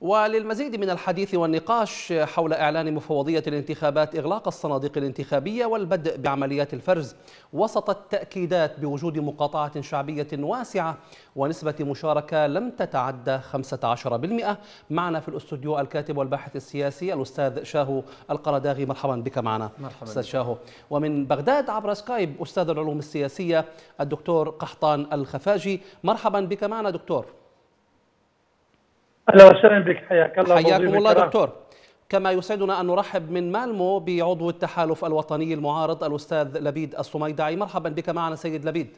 وللمزيد من الحديث والنقاش حول إعلان مفوضية الانتخابات إغلاق الصناديق الانتخابية والبدء بعمليات الفرز وسط التأكيدات بوجود مقاطعة شعبية واسعة ونسبة مشاركة لم تتعدى 15% معنا في الأستوديو الكاتب والباحث السياسي الأستاذ شاهو القرداغي مرحبا بك معنا. مرحبا أستاذ شاهو ومن بغداد عبر سكايب أستاذ العلوم السياسية الدكتور قحطان الخفاجي. مرحبا بك معنا دكتور. أهلا وسهلا بك حياك الله حياكم الله دكتور. كما يسعدنا أن نرحب من مالمو بعضو التحالف الوطني المعارض الأستاذ لبيد الصميدعي مرحبا بك معنا سيد لبيد.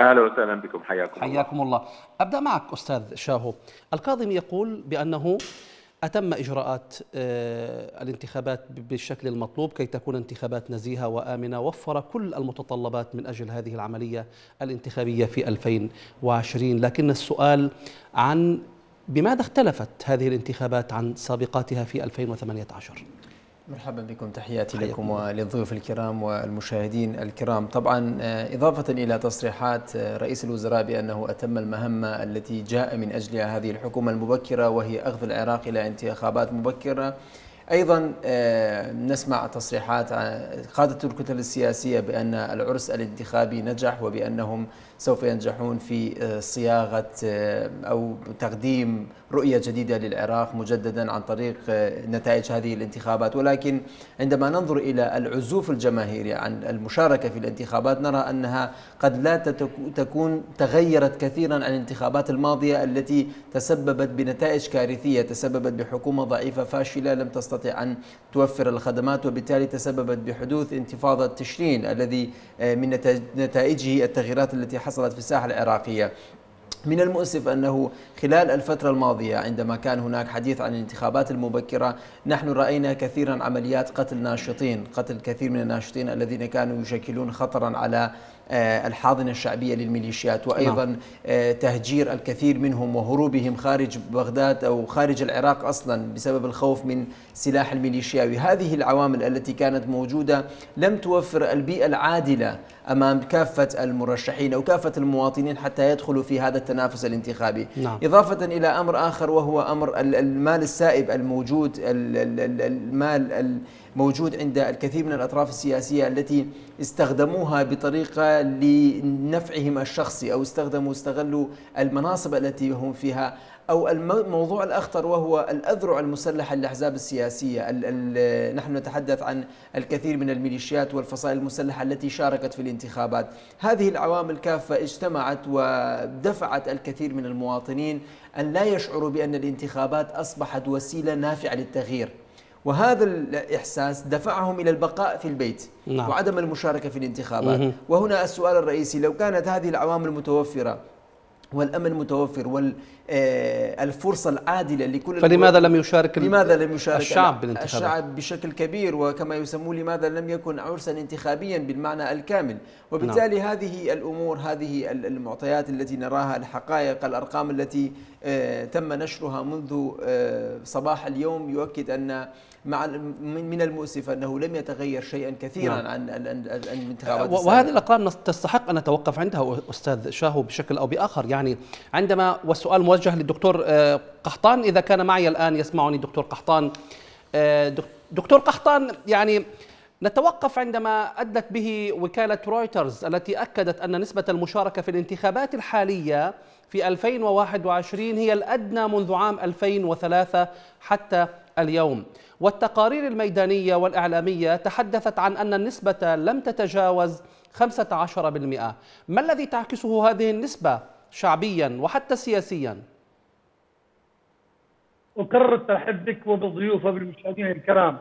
أهلا وسهلا بكم حياكم الله. حياكم الله. أبدأ معك أستاذ شاهو. الكاظمي يقول بأنه أتم إجراءات الانتخابات بالشكل المطلوب كي تكون انتخابات نزيهة وآمنة وفر كل المتطلبات من أجل هذه العملية الانتخابية في 2020 لكن السؤال عن بماذا اختلفت هذه الانتخابات عن سابقاتها في 2018 مرحبا بكم تحياتي لكم وللضيوف الكرام والمشاهدين الكرام. طبعا إضافة إلى تصريحات رئيس الوزراء بأنه أتم المهمة التي جاء من أجلها هذه الحكومة المبكرة وهي أخذ العراق إلى انتخابات مبكرة. أيضا نسمع تصريحات قادة الكتل السياسية بأن العرس الانتخابي نجح وبأنهم سوف ينجحون في صياغة أو تقديم رؤية جديدة للعراق مجددا عن طريق نتائج هذه الانتخابات. ولكن عندما ننظر إلى العزوف الجماهيري عن المشاركة في الانتخابات نرى أنها قد لا تكون تغيرت كثيرا عن الانتخابات الماضية التي تسببت بنتائج كارثية تسببت بحكومة ضعيفة فاشلة لم تستطع أن توفر الخدمات وبالتالي تسببت بحدوث انتفاضة تشرين الذي من نتائجه التغييرات التي حصلت في الساحة العراقية. من المؤسف أنه خلال الفترة الماضية عندما كان هناك حديث عن الانتخابات المبكرة نحن رأينا كثيرا عمليات قتل ناشطين قتل كثير من الناشطين الذين كانوا يشكلون خطرا على الحاضنة الشعبية للميليشيات وأيضا تهجير الكثير منهم وهروبهم خارج بغداد أو خارج العراق أصلا بسبب الخوف من سلاح الميليشياوي. هذه العوامل التي كانت موجودة لم توفر البيئة العادلة أمام كافة المرشحين أو كافة المواطنين حتى يدخلوا في هذا التنافس الانتخابي. نعم. إضافة إلى أمر آخر وهو أمر المال السائب الموجود المال الموجود عند الكثير من الأطراف السياسية التي استخدموها بطريقة لنفعهم الشخصي أو استخدموا استغلوا المناصب التي هم فيها أو الموضوع الأخطر وهو الأذرع المسلحة للأحزاب السياسية. ال ال نحن نتحدث عن الكثير من الميليشيات والفصائل المسلحة التي شاركت في الانتخابات. هذه العوامل كافة اجتمعت ودفعت الكثير من المواطنين أن لا يشعروا بأن الانتخابات أصبحت وسيلة نافعة للتغيير. وهذا الإحساس دفعهم إلى البقاء في البيت نعم. وعدم المشاركة في الانتخابات وهنا السؤال الرئيسي لو كانت هذه العوامل متوفرة والأمن متوفر والفرصه العادلة لكل فلماذا لم يشارك لماذا لم يشارك؟ الشعب بالانتخابات؟ الشعب بشكل كبير وكما يسموه لماذا لم يكن عرسا انتخابيا بالمعنى الكامل. وبالتالي نعم. هذه الأمور هذه المعطيات التي نراها الحقائق الأرقام التي تم نشرها منذ صباح اليوم يؤكد أن مع من المؤسف أنه لم يتغير شيئا كثيرا نعم. عن الانتخابات وهذه الارقام تستحق أن نتوقف عندها أستاذ شاهو بشكل أو بآخر. يعني عندما والسؤال موجه للدكتور قحطان إذا كان معي الآن يسمعني دكتور قحطان. دكتور قحطان يعني نتوقف عندما أدت به وكالة رويترز التي أكدت أن نسبة المشاركة في الانتخابات الحالية في 2021 هي الأدنى منذ عام 2003 حتى اليوم. والتقارير الميدانية والإعلامية تحدثت عن أن النسبة لم تتجاوز 15% ما الذي تعكسه هذه النسبة شعبيا وحتى سياسيا؟ أكرر الترحيب بك وبالضيوف وبالمشاهدين الكرام.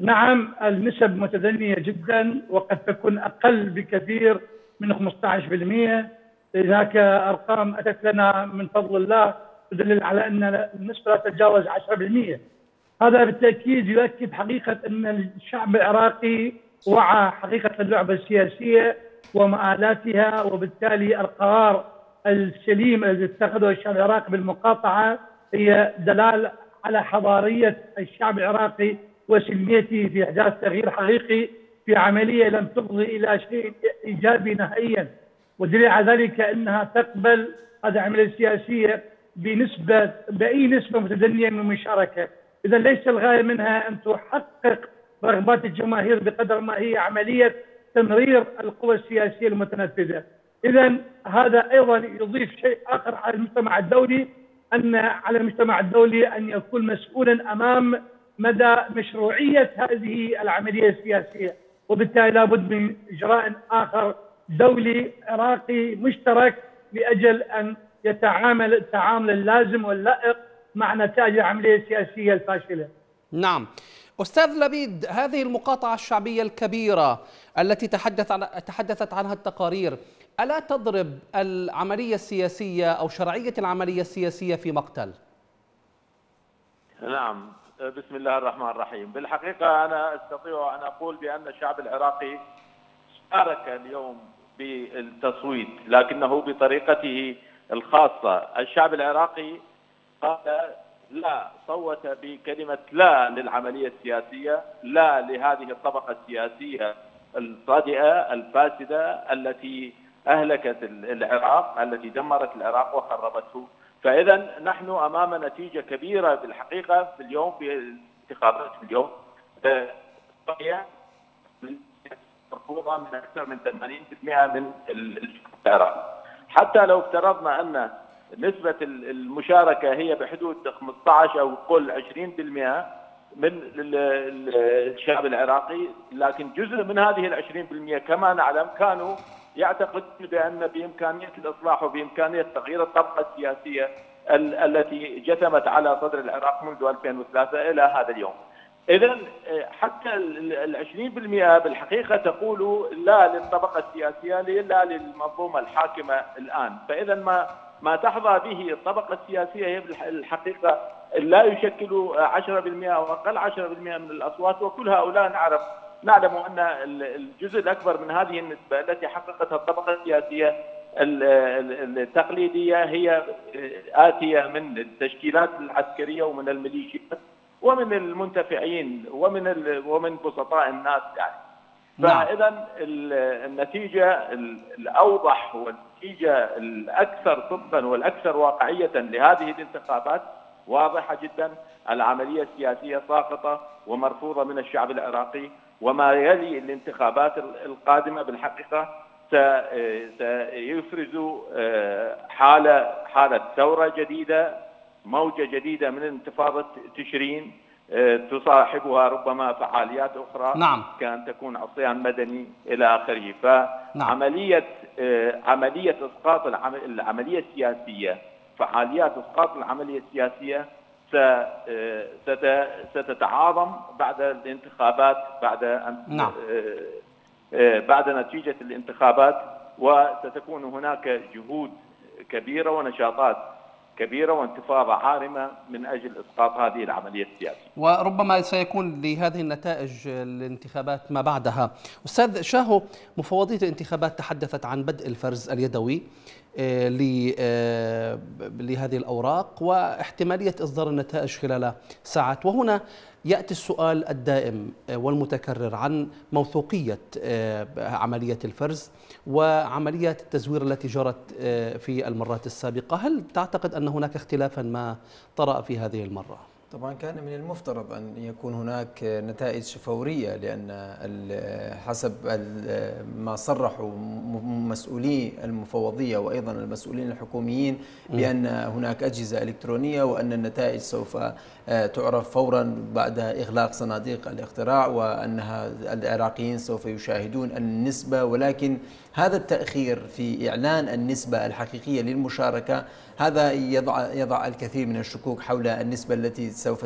نعم النسب متدنية جدا وقد تكون أقل بكثير من 15% هناك أرقام أتت لنا من فضل الله تدلل على أن النسبة لا تتجاوز 10% هذا بالتأكيد يؤكد حقيقة أن الشعب العراقي وعى حقيقة اللعبة السياسية ومآلاتها وبالتالي القرار السليم الذي اتخذه الشعب العراقي بالمقاطعة هي دلال على حضارية الشعب العراقي وسلميته في إحداث تغيير حقيقي في عملية لم تفضي إلى شيء إيجابي نهائيا. والدليل على ذلك أنها تقبل هذه العملية السياسية بنسبه بأي نسبة متدنية من المشاركة، إذا ليس الغاية منها أن تحقق رغبات الجماهير بقدر ما هي عملية تمرير القوى السياسية المتنفذة. إذا هذا أيضا يضيف شيء آخر على المجتمع الدولي أن على المجتمع الدولي أن يكون مسؤولا أمام مدى مشروعية هذه العملية السياسية وبالتالي لابد من إجراء آخر دولي عراقي مشترك لأجل أن يتعامل التعامل اللازم واللائق مع نتائج العملية السياسيه الفاشلة. نعم. أستاذ لبيد هذه المقاطعة الشعبية الكبيرة التي تحدث عن تحدثت عنها التقارير ألا تضرب العملية السياسية أو شرعية العملية السياسية في مقتل؟ نعم بسم الله الرحمن الرحيم بالحقيقة أنا أستطيع أن أقول بأن الشعب العراقي شارك اليوم بالتصويت لكنه بطريقته الخاصة الشعب العراقي قال لا صوت بكلمة لا للعملية السياسية لا لهذه الطبقة السياسية الصادئة الفاسدة التي أهلكت العراق التي دمرت العراق وخربته. فإذا نحن أمام نتيجة كبيرة بالحقيقة في اليوم في الانتخابات في اليوم. مرفوضه من أكثر من 80% من العراق. حتى لو افترضنا أن نسبة المشاركة هي بحدود 15 أو قل 20% من الشعب العراقي لكن جزء من هذه ال 20% كما نعلم كانوا يعتقد بأن بإمكانية الإصلاح وبإمكانية تغيير الطبقة السياسية التي جثمت على صدر العراق منذ 2003 إلى هذا اليوم. اذا حتى ال 20% بالحقيقة تقول لا للطبقة السياسية لا للمنظومة الحاكمة الآن، فاذا ما ما تحظى به الطبقه السياسيه هي بالحقيقة لا يشكل 10% أو أقل 10% من الأصوات وكل هؤلاء نعرف نعلم أن الجزء الأكبر من هذه النسبة التي حققتها الطبقة السياسية التقليدية هي آتية من التشكيلات العسكرية ومن الميليشيات ومن المنتفعين ومن ومن بسطاء الناس يعني. فإذا النتيجة الأوضح والنتيجة الأكثر صدقا والأكثر واقعية لهذه الانتخابات واضحة جدا. العملية السياسية ساقطة ومرفوضة من الشعب العراقي وما يلي الانتخابات القادمة بالحقيقة سيفرز آه، حاله حالة ثورة جديدة موجة جديدة من انتفاضة تشرين. تصاحبها ربما فعاليات أخرى نعم. كان تكون عصيان مدني إلى آخره فعملية نعم. عملية إسقاط العملية السياسية فعاليات إسقاط العملية السياسية ستتعاظم بعد الانتخابات بعد نعم. آه، آه، بعد نتيجة الانتخابات وستكون هناك جهود كبيرة ونشاطات كبيرة وانتفاضة عارمة من أجل إسقاط هذه العملية السياسية. وربما سيكون لهذه النتائج الانتخابات ما بعدها. أستاذ شاهو مفوضية الانتخابات تحدثت عن بدء الفرز اليدوي آه، آه، لهذه الأوراق واحتمالية إصدار النتائج خلال ساعات. وهنا يأتي السؤال الدائم آه، والمتكرر عن موثوقية عملية الفرز وعمليات التزوير التي جرت في المرات السابقة هل تعتقد أن هناك اختلافا ما طرأ في هذه المرة؟ طبعا كان من المفترض أن يكون هناك نتائج فورية لأن حسب ما صرحوا مسؤولي المفوضية وأيضا المسؤولين الحكوميين بأن هناك أجهزة إلكترونية وأن النتائج سوف تعرف فورا بعد إغلاق صناديق الاقتراع وأنها العراقيين سوف يشاهدون النسبة ولكن هذا التأخير في إعلان النسبة الحقيقية للمشاركة هذا يضع يضع الكثير من الشكوك حول النسبة التي سوف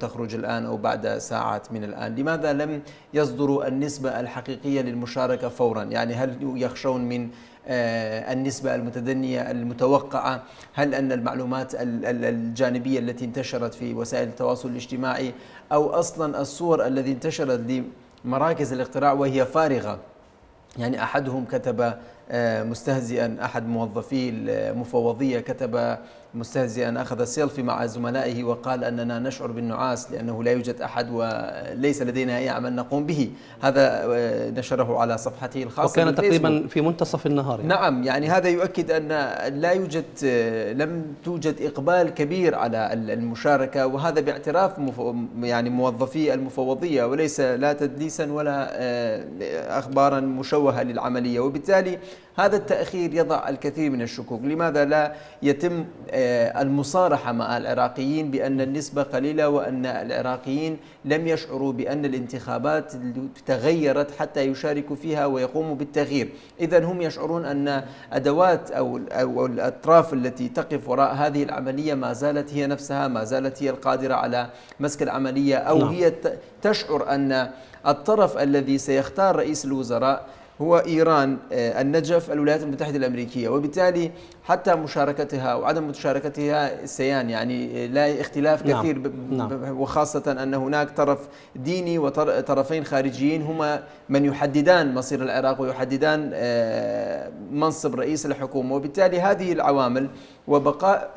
تخرج الآن أو بعد ساعات من الآن. لماذا لم يصدروا النسبة الحقيقية للمشاركة فورا؟ يعني هل يخشون من النسبة المتدنية المتوقعة. هل أن المعلومات الجانبية التي انتشرت في وسائل التواصل الاجتماعي أو أصلا الصور التي انتشرت لمراكز الاقتراع وهي فارغة؟ يعني أحدهم كتب مستهزئا أحد موظفي المفوضية كتب مستهزئا أخذ سيلفي مع زملائه وقال أننا نشعر بالنعاس لأنه لا يوجد أحد وليس لدينا أي عمل نقوم به. هذا نشره على صفحته الخاصة وكان تقريبا في منتصف النهار يعني. نعم يعني هذا يؤكد أن لا يوجد لم توجد إقبال كبير على المشاركة وهذا باعتراف يعني موظفي المفوضية وليس لا تدليسا ولا آه، أخبارا مشوهة للعملية. وبالتالي هذا التأخير يضع الكثير من الشكوك لماذا لا يتم آه، المصارحة مع العراقيين بأن النسبة قليلة وأن العراقيين لم يشعروا بأن الانتخابات تغيرت حتى يشاركوا فيها ويقوموا بالتغيير إذا هم يشعرون أن أدوات أو, أو الأطراف التي تقف وراء هذه العملية ما زالت هي نفسها ما زالت هي القادرة على مسك العملية أو نعم. هي تشعر أن الطرف الذي سيختار رئيس الوزراء هو إيران آه، النجف الولايات المتحدة الأمريكية وبالتالي حتى مشاركتها وعدم مشاركتها سيان يعني لا اختلاف نعم. كثير نعم. وخاصة أن هناك طرف ديني وطرفين خارجيين هما من يحددان مصير العراق ويحددان آه، منصب رئيس الحكومة وبالتالي هذه العوامل وبقاء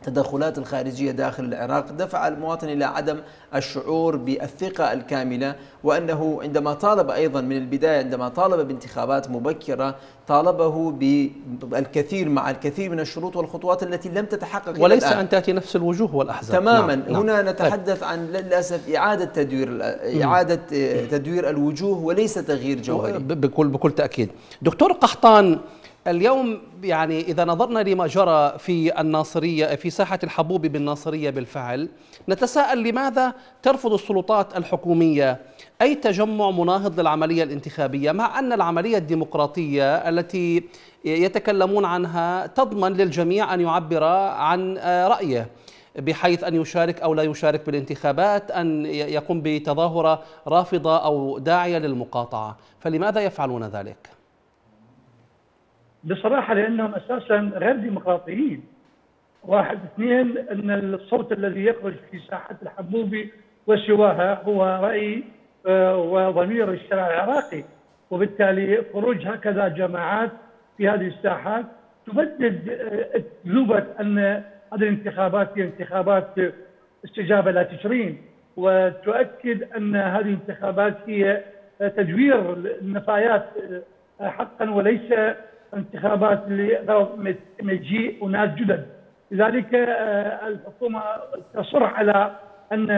التدخلات الخارجية داخل العراق دفع المواطن إلى عدم الشعور بالثقة الكاملة وأنه عندما طالب أيضا من البداية عندما طالب بانتخابات مبكرة طالبه بالكثير مع الكثير من الشروط والخطوات التي لم تتحقق وليس أن تأتي نفس الوجوه والأحزاب. تماما. نعم. هنا نعم. نتحدث عن للأسف إعادة تدوير إعادة تدوير الوجوه وليس تغيير جوهري. بكل بكل تأكيد. دكتور قحطان اليوم يعني إذا نظرنا لما جرى في الناصرية في ساحة الحبوب بالناصرية بالفعل نتساءل لماذا ترفض السلطات الحكومية أي تجمع مناهض للعملية الانتخابية مع أن العملية الديمقراطية التي يتكلمون عنها تضمن للجميع أن يعبر عن رأيه بحيث أن يشارك أو لا يشارك بالانتخابات أن يقوم بتظاهرة رافضة أو داعية للمقاطعة فلماذا يفعلون ذلك؟ بصراحة لأنهم أساسا غير ديمقراطيين. واحد اثنين أن الصوت الذي يخرج في ساحة الحبوبي وسواها هو رأي آه، وضمير الشارع العراقي وبالتالي خروج هكذا جماعات في هذه الساحات تبدد آه، اكذوبه أن هذه الانتخابات هي انتخابات استجابة لا تشرين وتؤكد أن هذه الانتخابات هي تدوير النفايات آه، حقا وليس انتخابات لمجيء اناس جدد. لذلك آه، الحكومة تصر على أن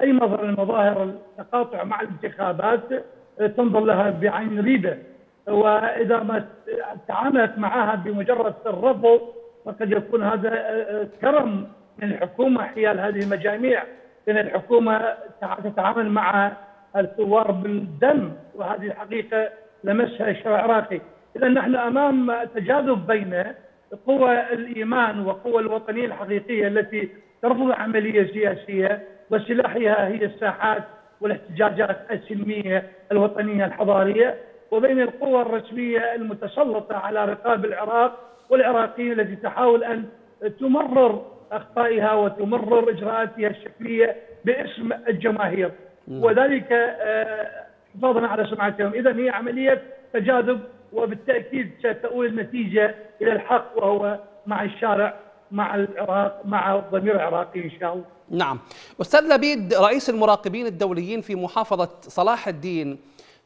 أي مظهر من مظاهر التقاطع مع الانتخابات آه، تنظر لها بعين ريبة. وإذا ما تعاملت معها بمجرد الرفض فقد يكون هذا آه، كرم من الحكومة حيال هذه المجاميع. لأن الحكومة تتعامل مع الثوار بالدم وهذه الحقيقة لمسها الشارع العراقي إذا نحن أمام تجاذب بين قوى الإيمان وقوى الوطنية الحقيقية التي ترفض عملية سياسيه وسلاحها هي الساحات والاحتجاجات السلمية الوطنية الحضارية وبين القوى الرسمية المتسلطة على رقاب العراق والعراقيين التي تحاول أن تمرر أخطائها وتمرر إجراءاتها الشكلية باسم الجماهير. وذلك آه، حفاظا على سمعتهم. اذا هي عملية تجاذب وبالتأكيد ستؤول النتيجة إلى الحق وهو مع الشارع مع العراق مع الضمير العراقي إن شاء الله. نعم، أستاذ لبيد رئيس المراقبين الدوليين في محافظة صلاح الدين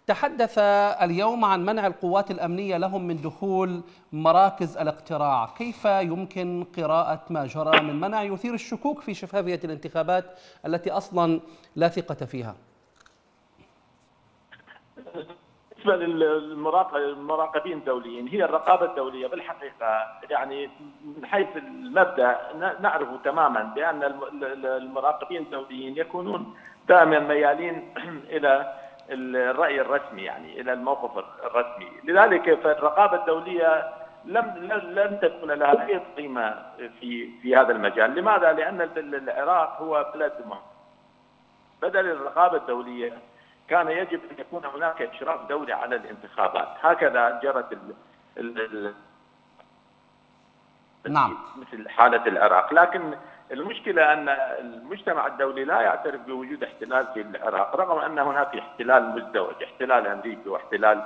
تحدث اليوم عن منع القوات الأمنية لهم من دخول مراكز الاقتراع، كيف يمكن قراءة ما جرى من منع يثير الشكوك في شفافية الانتخابات التي أصلا لا ثقة فيها؟ بالنسبة للمراقبين الدوليين هي الرقابة الدولية بالحقيقة يعني من حيث المبدأ نعرف تماما بأن المراقبين الدوليين يكونون دائما ميالين إلى الرأي الرسمي يعني إلى الموقف الرسمي، لذلك فالرقابة الدولية لم لن تكون لها أي قيمة في في هذا المجال، لماذا؟ لأن العراق هو بلد بدل الرقابة الدولية كان يجب أن يكون هناك اشراف دولي على الانتخابات. هكذا جرت ال ال نعم. مثل حالة العراق. لكن المشكلة أن المجتمع الدولي لا يعترف بوجود احتلال في العراق رغم أن هناك احتلال مزدوج احتلال أمريكي واحتلال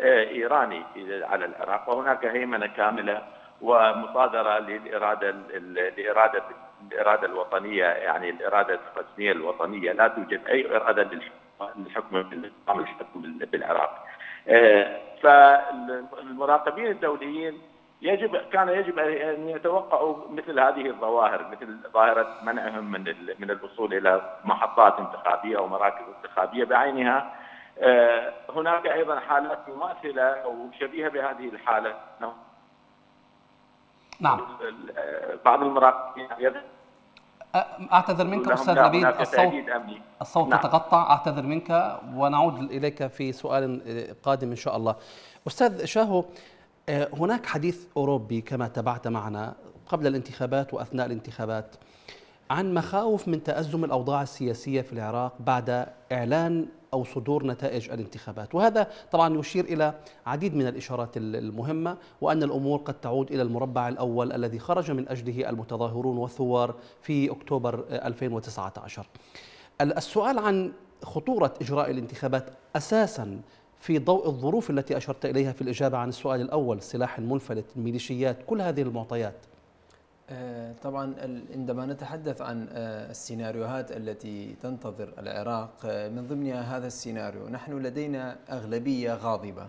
إيراني على العراق وهناك هيمنة كاملة ومصادرة للاراده الاراده الاراده الوطنية يعني الإرادة الفلسطينيه الوطنية. لا توجد أي إرادة للحكم نظام الحكم بالعراق. فالمراقبين الدوليين يجب كان يجب أن يتوقعوا مثل هذه الظواهر مثل ظاهرة منعهم من من الوصول إلى محطات انتخابية أو مراكز انتخابية. بعينها آه، هناك أيضا حالات مماثلة أو شبيهة بهذه الحالة. نعم. بعض المراقبين أعتذر منك أستاذ لبيد الصوت الصوت نعم. تتقطع. أعتذر منك ونعود إليك في سؤال قادم إن شاء الله. أستاذ شاهو آه، هناك حديث أوروبي كما تابعت معنا قبل الانتخابات وأثناء الانتخابات عن مخاوف من تأزم الأوضاع السياسية في العراق بعد إعلان أو صدور نتائج الانتخابات، وهذا طبعا يشير إلى عديد من الإشارات المهمة وأن الأمور قد تعود إلى المربع الأول الذي خرج من أجله المتظاهرون والثوار في أكتوبر 2019. السؤال عن خطورة إجراء الانتخابات أساسا في ضوء الظروف التي أشرت إليها في الإجابة عن السؤال الأول، السلاح المنفلت، الميليشيات، كل هذه المعطيات. آه، طبعا عندما نتحدث عن آه، السيناريوهات التي تنتظر العراق آه، من ضمنها هذا السيناريو. نحن لدينا أغلبية غاضبة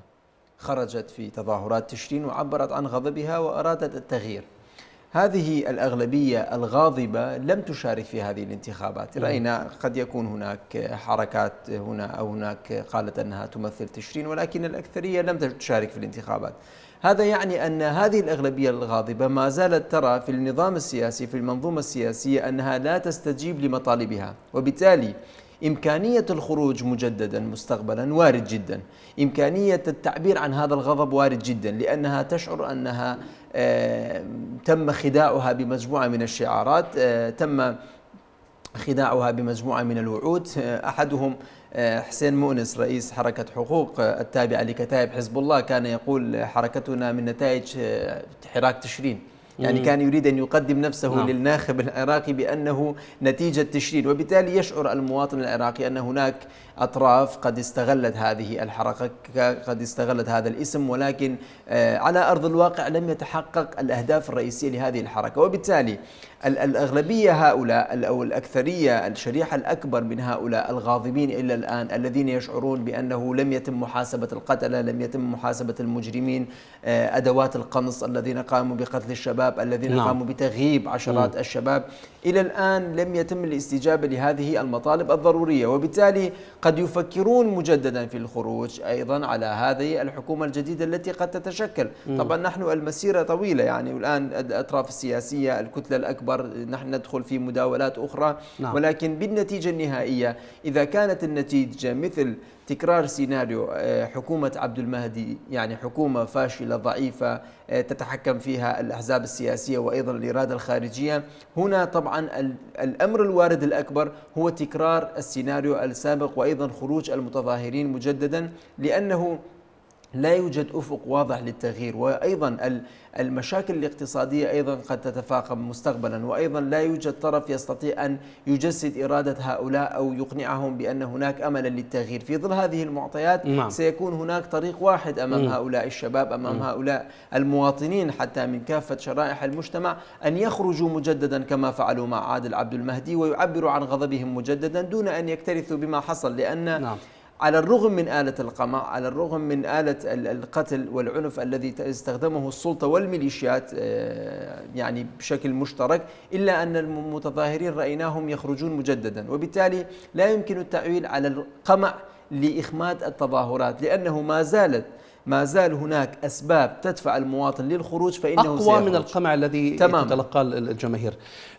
خرجت في تظاهرات تشرين وعبرت عن غضبها وأرادت التغيير. هذه الأغلبية الغاضبة لم تشارك في هذه الانتخابات. رأينا قد يكون هناك حركات هنا أو هناك قالت أنها تمثل تشرين ولكن الأكثرية لم تشارك في الانتخابات. هذا يعني أن هذه الأغلبية الغاضبة ما زالت ترى في النظام السياسي في المنظومة السياسية أنها لا تستجيب لمطالبها وبالتالي إمكانية الخروج مجددا مستقبلا وارد جدا. إمكانية التعبير عن هذا الغضب وارد جدا لأنها تشعر أنها آه، تم خداعها بمجموعة من الشعارات آه، تم خداعها بمجموعة من الوعود آه، أحدهم حسين مؤنس رئيس حركة حقوق آه، التابعة لكتائب حزب الله كان يقول حركتنا من نتائج حراك تشرين. يعني كان يريد أن يقدم نفسه نعم. للناخب العراقي بأنه نتيجة تشرين وبالتالي يشعر المواطن العراقي أن هناك أطراف قد استغلت هذه الحركة قد استغلت هذا الاسم ولكن على أرض الواقع لم يتحقق الأهداف الرئيسية لهذه الحركة. وبالتالي الأغلبية هؤلاء أو الأكثرية الشريحة الأكبر من هؤلاء الغاضبين إلى الآن الذين يشعرون بأنه لم يتم محاسبة القتلة لم يتم محاسبة المجرمين آه، أدوات القنص الذين قاموا بقتل الشباب الذين نعم. قاموا بتغييب عشرات م. الشباب إلى الآن لم يتم الاستجابة لهذه المطالب الضرورية وبالتالي قد يفكرون مجددا في الخروج أيضا على هذه الحكومة الجديدة التي قد تتشكل م. طبعا نحن المسيرة طويلة يعني الآن الأطراف السياسية الكتلة الأكبر نحن ندخل في مداولات أخرى نعم. ولكن بالنتيجة النهائية إذا كانت النتيجة مثل تكرار سيناريو آه، حكومة عبد المهدي يعني حكومة فاشلة ضعيفة آه، تتحكم فيها الأحزاب السياسية وأيضا الإرادة الخارجية. هنا طبعا الأمر الوارد الأكبر هو تكرار السيناريو السابق وأيضا خروج المتظاهرين مجددا لأنه لا يوجد أفق واضح للتغيير وأيضا المشاكل الاقتصادية أيضا قد تتفاقم مستقبلا وأيضا لا يوجد طرف يستطيع أن يجسد إرادة هؤلاء أو يقنعهم بأن هناك املا للتغيير في ظل هذه المعطيات نعم. سيكون هناك طريق واحد أمام م. هؤلاء الشباب أمام م. هؤلاء المواطنين حتى من كافة شرائح المجتمع أن يخرجوا مجددا كما فعلوا مع عادل عبد المهدي ويعبروا عن غضبهم مجددا دون أن يكترثوا بما حصل لأن نعم. على الرغم من آلة القمع على الرغم من آلة القتل والعنف الذي استخدمه السلطة والميليشيات آه، يعني بشكل مشترك إلا أن المتظاهرين رأيناهم يخرجون مجددا. وبالتالي لا يمكن التعويل على القمع لإخماد التظاهرات لأنه ما زالت ما زال هناك أسباب تدفع المواطن للخروج فإنه أقوى سيخرج. من القمع الذي تمام. تتلقى الجماهير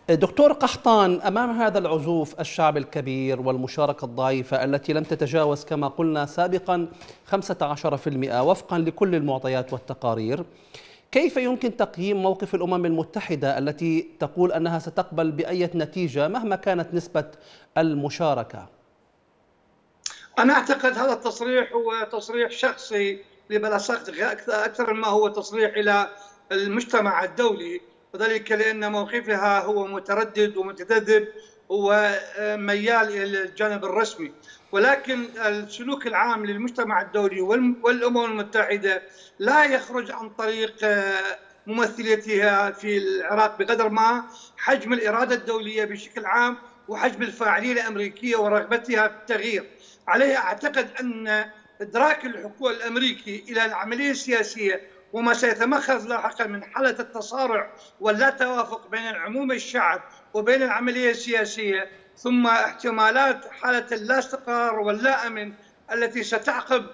دكتور قحطان أمام هذا العزوف الشعب الكبير والمشاركة الضعيفة التي لم تتجاوز كما قلنا سابقا 15% وفقا لكل المعطيات والتقارير كيف يمكن تقييم موقف الأمم المتحدة التي تقول أنها ستقبل بأية نتيجة مهما كانت نسبة المشاركة أنا أعتقد هذا التصريح هو تصريح شخصي لبلاساق أكثر ما هو تصريح إلى المجتمع الدولي. وذلك لأن موقفها هو متردد ومتذبذب وميال إلى الجانب الرسمي. ولكن السلوك العام للمجتمع الدولي والأمم المتحدة لا يخرج عن طريق آه، ممثلتها في العراق بقدر ما حجم الإرادة الدولية بشكل عام وحجم الفاعلية الأمريكية ورغبتها في التغيير. عليها أعتقد أن إدراك الحكومة الأمريكي إلى العملية السياسية وما سيتمخض لاحقا من حالة التصارع واللا توافق بين عموم الشعب وبين العملية السياسية ثم احتمالات حالة اللا استقرار واللا أمن التي ستعقب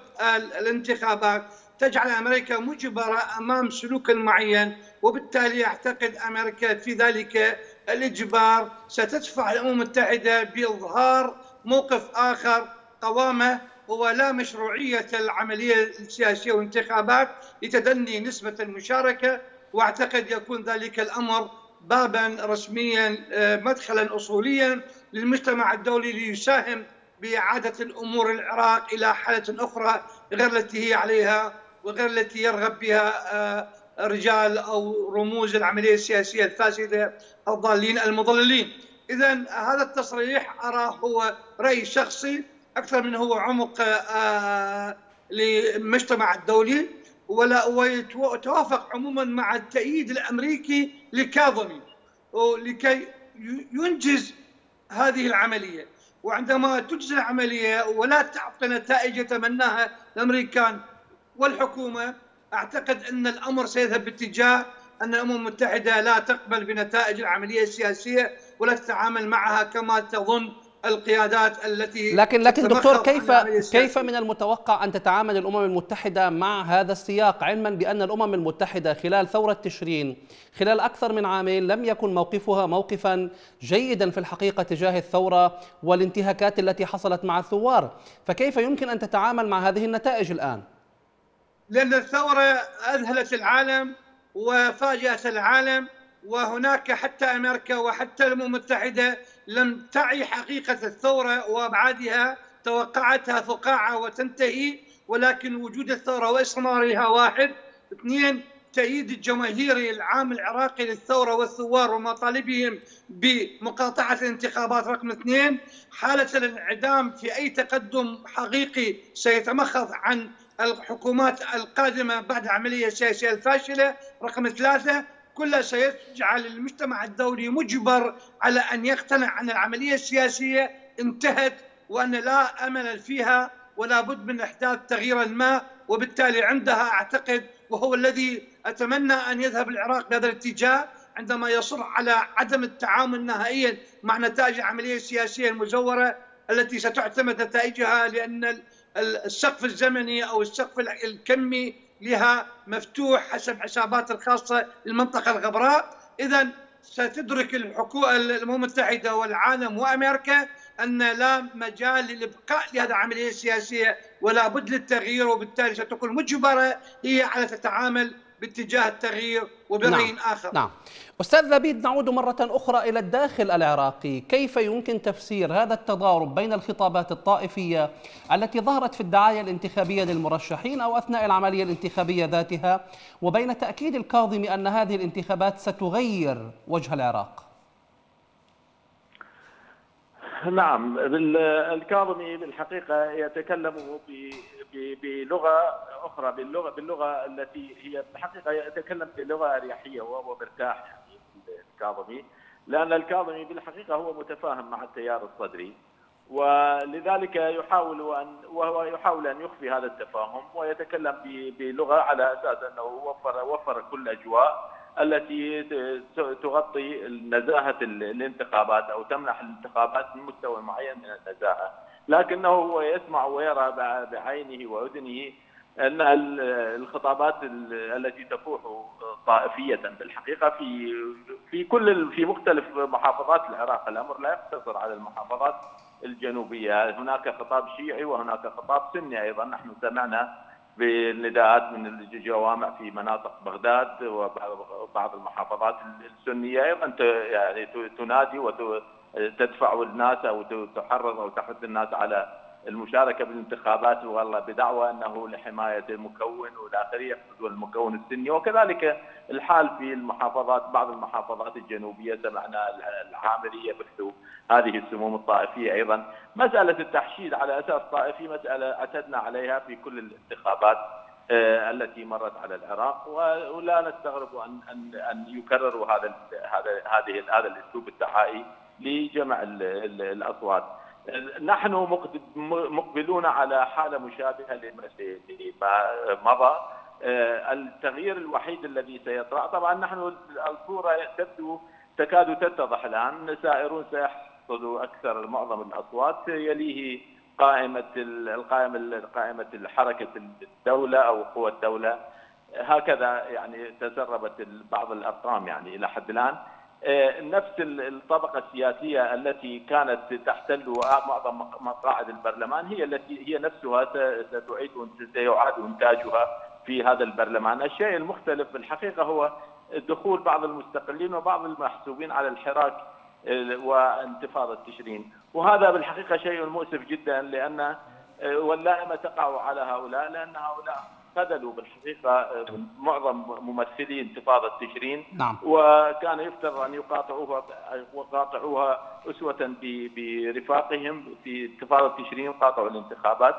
الانتخابات تجعل أمريكا مجبرة أمام سلوك معين وبالتالي اعتقد أمريكا في ذلك الإجبار. ستدفع الأمم المتحدة بإظهار موقف آخر قوامة هو لا مشروعية العملية السياسية والانتخابات لتدني نسبة المشاركة واعتقد يكون ذلك الأمر بابا رسميا آه، مدخلا اصوليا للمجتمع الدولي ليساهم بإعادة الأمور العراق إلى حالة أخرى غير التي هي عليها وغير التي يرغب بها آه، رجال أو رموز العملية السياسية الفاسدة الضالين المضللين. اذا هذا التصريح أراه هو رأي شخصي أكثر من هو عمق آه، للمجتمع الدولي. ولا ويتوافق عموما مع التأييد الأمريكي لكاظمي لكي ينجز هذه العملية. وعندما تجزي العملية ولا تعطي نتائج يتمناها الأمريكان والحكومة أعتقد أن الأمر سيذهب باتجاه أن الأمم المتحدة لا تقبل بنتائج العملية السياسية ولا تتعامل معها كما تظن القيادات التي لكن لكن دكتور كيف كيف من المتوقع أن تتعامل الأمم المتحدة مع هذا السياق؟ علما بأن الأمم المتحدة خلال ثورة تشرين خلال أكثر من عامين لم يكن موقفها موقفا جيدا في الحقيقة تجاه الثورة والانتهاكات التي حصلت مع الثوار. فكيف يمكن أن تتعامل مع هذه النتائج الآن؟ لأن الثورة أذهلت العالم وفاجأت العالم وهناك حتى أمريكا وحتى الأمم المتحدة لم تعي حقيقة الثورة وأبعادها توقعتها فقاعة وتنتهي ولكن وجود الثورة وإصرارها واحد. اثنين تأييد الجماهيري العام العراقي للثورة والثوار ومطالبهم بمقاطعة الانتخابات رقم اثنين. حالة الانعدام في أي تقدم حقيقي سيتمخض عن الحكومات القادمة بعد العملية السياسية الفاشلة رقم ثلاثة. كلها سيجعل المجتمع الدولي مجبر على أن يقتنع أن العملية السياسية انتهت وأن لا أمل فيها ولا بد من إحداث تغييرا ما. وبالتالي عندها أعتقد وهو الذي أتمنى أن يذهب العراق بهذا الاتجاه عندما يصر على عدم التعامل نهائيا مع نتائج العملية السياسية المزورة التي ستعتمد نتائجها لأن السقف الزمني أو السقف الكمي لها مفتوح حسب حسابات الخاصة للمنطقه الغبراء. اذا ستدرك الحكومة الامم المتحدة والعالم وأمريكا أن لا مجال للإبقاء لهذه العملية السياسية ولا بد للتغيير وبالتالي ستكون مجبرة هي على تتعامل باتجاه التغيير وبرأي نعم. آخر. نعم. أستاذ لبيد نعود مرة أخرى إلى الداخل العراقي. كيف يمكن تفسير هذا التضارب بين الخطابات الطائفية التي ظهرت في الدعاية الانتخابية للمرشحين أو أثناء العملية الانتخابية ذاتها وبين تأكيد الكاظمي أن هذه الانتخابات ستغير وجه العراق؟ نعم الكاظمي بالحقيقة يتكلم بلغة أخرى باللغة باللغة التي هي بالحقيقة يتكلم بلغة أريحية وهو مرتاح يعني الكاظمي لأن الكاظمي بالحقيقة هو متفاهم مع التيار الصدري ولذلك يحاول أن وهو يحاول أن يخفي هذا التفاهم ويتكلم بلغة على أساس أنه وفر وفر كل أجواء التي تغطي نزاهة الانتخابات أو تمنح الانتخابات مستوى معين من النزاهة. لكنه هو يسمع ويرى بعينه وأذنه أن الخطابات التي تفوح طائفية بالحقيقة في في كل في مختلف محافظات العراق، الأمر لا يقتصر على المحافظات الجنوبية، هناك خطاب شيعي وهناك خطاب سني أيضا، نحن سمعنا بالنداءات من الجوامع في مناطق بغداد وبعض المحافظات السنية. أيضا يعني تنادي وتدفع الناس أو تحرض أو تحث الناس على المشاركة بالانتخابات والله بدعوى أنه لحماية المكون والى اخره المكون السني. وكذلك الحال في المحافظات بعض المحافظات الجنوبية سمعنا العامريه مثل هذه السموم الطائفية أيضا. مسألة التحشيد على أساس طائفي مسألة أعتدنا عليها في كل الانتخابات آه، التي مرت على العراق. ولا نستغرب ان ان أن يكرروا هذا هذا هذه هذا الأسلوب الدعائي لجمع الأصوات. نحن مقبلون على حالة مشابهة لما مضى. آه، التغيير الوحيد الذي سيطرا طبعا نحن الصورة تبدو تكاد تتضح الآن. سائرون سيحصدوا أكثر معظم الأصوات. يليه قائمة القائمة قائمة حركه الدولة أو قوى الدولة. هكذا يعني تسربت بعض الأرقام يعني إلى حد الآن. آه، نفس الطبقة السياسية التي كانت تحتل معظم مقاعد البرلمان هي التي هي نفسها ستعيد سيعاد إنتاجها في هذا البرلمان، الشيء المختلف في الحقيقة هو دخول بعض المستقلين وبعض المحسوبين على الحراك آه، وانتفاضة تشرين، وهذا بالحقيقة شيء مؤسف جدا لأن آه، واللائمة تقع على هؤلاء لأن هؤلاء خذلوا بالحقيقة آه، معظم ممثلي انتفاضه تشرين. نعم. وكان يفترض أن يقاطعوها وقاطعوها أسوة برفاقهم في انتفاضه تشرين قاطعوا الانتخابات.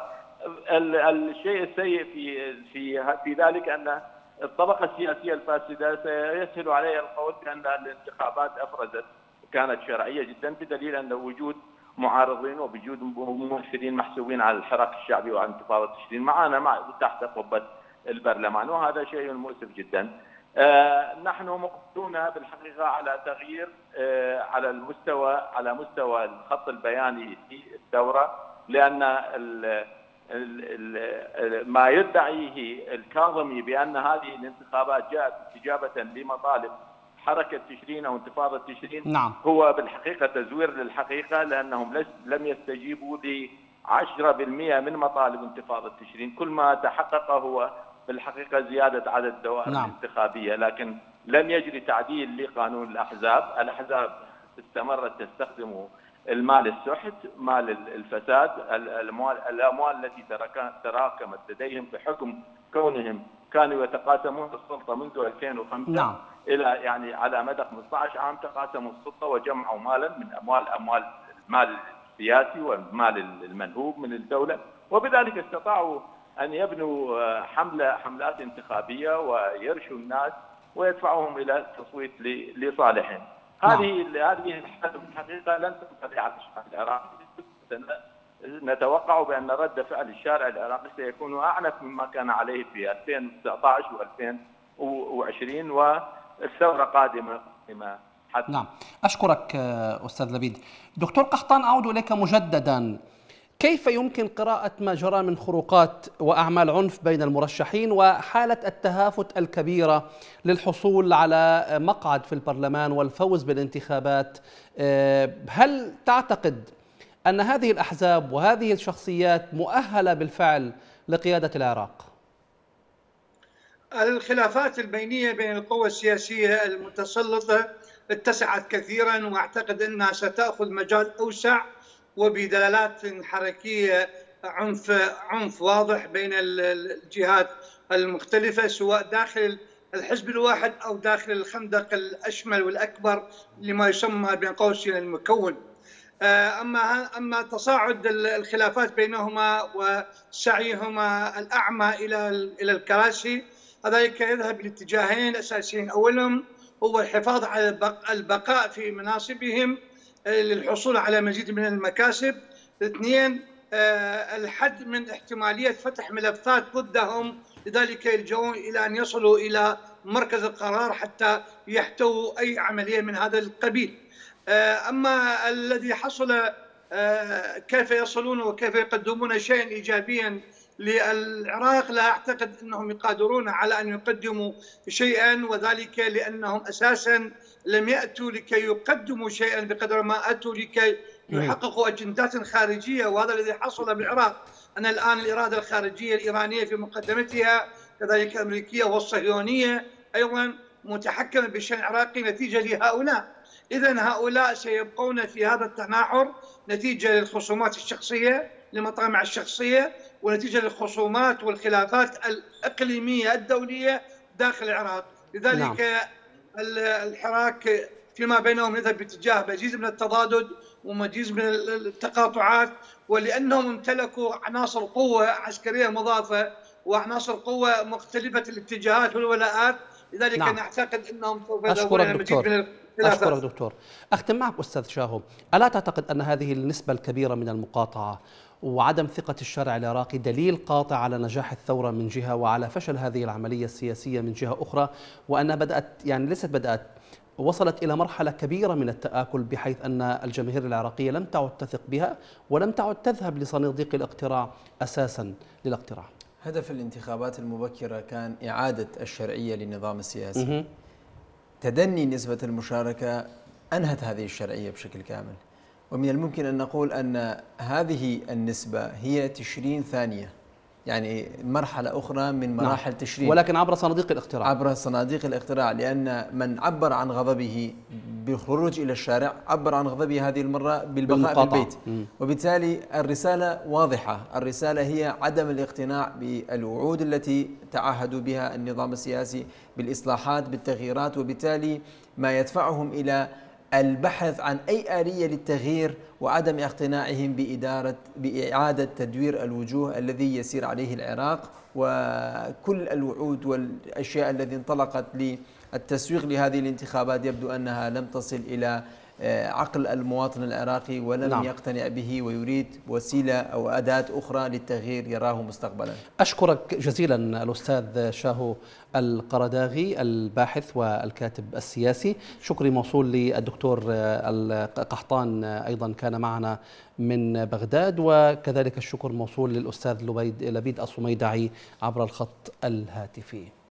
الشيء السيء في في في ذلك أن الطبقة السياسية الفاسدة سيسهل عليها القول بأن الانتخابات أفرزت كانت شرعية جدا بدليل أن وجود معارضين وبوجود ممثلين محسوبين على الحراك الشعبي وعلى انتفاضة تشرين معنا مع تحت قبة البرلمان وهذا شيء مؤسف جدا. آه نحن مقبلون بالحقيقة على تغيير آه على المستوى على مستوى الخط البياني في الثورة لأن ما يدعيه الكاظمي بأن هذه الانتخابات جاءت استجابه لمطالب حركة تشرين أو انتفاضة تشرين نعم. هو بالحقيقة تزوير للحقيقة لأنهم لم يستجيبوا ل 10% من مطالب انتفاضة تشرين، كل ما تحقق هو بالحقيقة زيادة عدد الدوائر نعم. الانتخابيه، لكن لم يجري تعديل لقانون الأحزاب، الأحزاب استمرت تستخدم المال السحت، مال الفساد، الاموال الأموال التي تراكمت لديهم بحكم كونهم كانوا يتقاسمون السلطة منذ 2005 نعم. إلى يعني على مدى 15 عام تقاسموا السلطة وجمعوا مالا من اموال اموال المال السياسي والمال المنهوب من الدولة وبذلك استطاعوا أن يبنوا آه، حمله حملات انتخابية ويرشوا الناس ويدفعوهم إلى التصويت لصالحهم. نعم. هذه هذه الحقيقة لن تنقضي على الشعب العراقي نتوقع بأن رد فعل الشارع العراقي سيكون أعنف مما كان عليه في 2019 و2020 والثورة قادمة قادمه حتى نعم. أشكرك أستاذ لبيد. دكتور قحطان أعود إليك مجددا. كيف يمكن قراءة ما جرى من خروقات وأعمال عنف بين المرشحين وحالة التهافت الكبيرة للحصول على مقعد في البرلمان والفوز بالانتخابات؟ هل تعتقد أن هذه الأحزاب وهذه الشخصيات مؤهلة بالفعل لقيادة العراق الخلافات البينية بين القوى السياسية المتسلطة اتسعت كثيرا وأعتقد أنها ستأخذ مجال أوسع وبدلالات حركية عنف عنف واضح بين الجهات المختلفة سواء داخل الحزب الواحد أو داخل الخندق الأشمل والأكبر لما يسمى بين قوسين المكون. آه، أما أما تصاعد الخلافات بينهما وسعيهما الأعمى إلى إلى الكراسي هذلك يذهب لاتجاهين أساسيين. أولهم هو الحفاظ على البقاء في مناصبهم آه، للحصول على مزيد من المكاسب. اثنين آه، الحد من احتمالية فتح ملفات ضدهم لذلك يلجؤون إلى أن يصلوا إلى مركز القرار حتى يحتووا أي عملية من هذا القبيل. آه، أما الذي حصل آه، كيف يصلون وكيف يقدمون شيئا ايجابيا للعراق لا أعتقد أنهم يقادرون على أن يقدموا شيئا وذلك لأنهم أساسا لم يأتوا لكي يقدموا شيئا بقدر ما أتوا لكي يحققوا أجندات خارجية. وهذا الذي حصل بالعراق. ان الآن الإرادة الخارجية الإيرانية في مقدمتها كذلك الأمريكية والصهيونية أيضا متحكمة بالشأن العراقي نتيجة لهؤلاء. إذا هؤلاء سيبقون في هذا التناحر نتيجة للخصومات الشخصية لمطامع الشخصية ونتيجة للخصومات والخلافات الإقليمية الدولية داخل العراق لذلك نعم. الحراك فيما بينهم يذهب باتجاه مزيد من التضادد ومزيد من التقاطعات ولأنهم امتلكوا عناصر قوه عسكرية مضافة وعناصر قوه مختلفة الاتجاهات والولاءات لذلك نعم. نعتقد أنهم سوف يذهبون مزيد من أشكرك دكتور. أختم معك أستاذ شاهو. ألا تعتقد أن هذه النسبة الكبيرة من المقاطعة وعدم ثقة الشارع العراقي دليل قاطع على نجاح الثورة من جهة وعلى فشل هذه العملية السياسية من جهة أخرى وأنها بدأت يعني ليست بدأت وصلت إلى مرحلة كبيرة من التآكل بحيث أن الجماهير العراقية لم تعد تثق بها ولم تعد تذهب لصناديق الاقتراع أساسا للاقتراع. هدف الانتخابات المبكرة كان إعادة الشرعية للنظام السياسي. تدني نسبة المشاركة أنهت هذه الشرعية بشكل كامل ومن الممكن أن نقول أن هذه النسبة هي تشرين ثانية يعني مرحلة أخرى من نعم. مراحل نعم. تشرين ولكن عبر صناديق الاقتراع عبر صناديق الاقتراع لأن من عبر عن غضبه بالخروج إلى الشارع عبر عن غضبه هذه المرة بالبقاء في البيت. م. وبالتالي الرسالة واضحة. الرسالة هي عدم الاقتناع بالوعود التي تعهدوا بها النظام السياسي بالإصلاحات بالتغييرات وبالتالي ما يدفعهم إلى البحث عن أي آلية للتغيير وعدم اقتناعهم بإدارة بإعادة تدوير الوجوه الذي يسير عليه العراق وكل الوعود والأشياء التي انطلقت للتسويق لهذه الانتخابات يبدو أنها لم تصل إلى آه، عقل المواطن العراقي ولم نعم. يقتنع به ويريد وسيلة أو أداة أخرى للتغيير يراه مستقبلا. أشكرك جزيلا الأستاذ شاهو القرداغي الباحث والكاتب السياسي. شكري موصول للدكتور القحطان أيضا كان معنا من بغداد. وكذلك الشكر موصول للأستاذ لبيد, لبيد الصميدعي عبر الخط الهاتفي.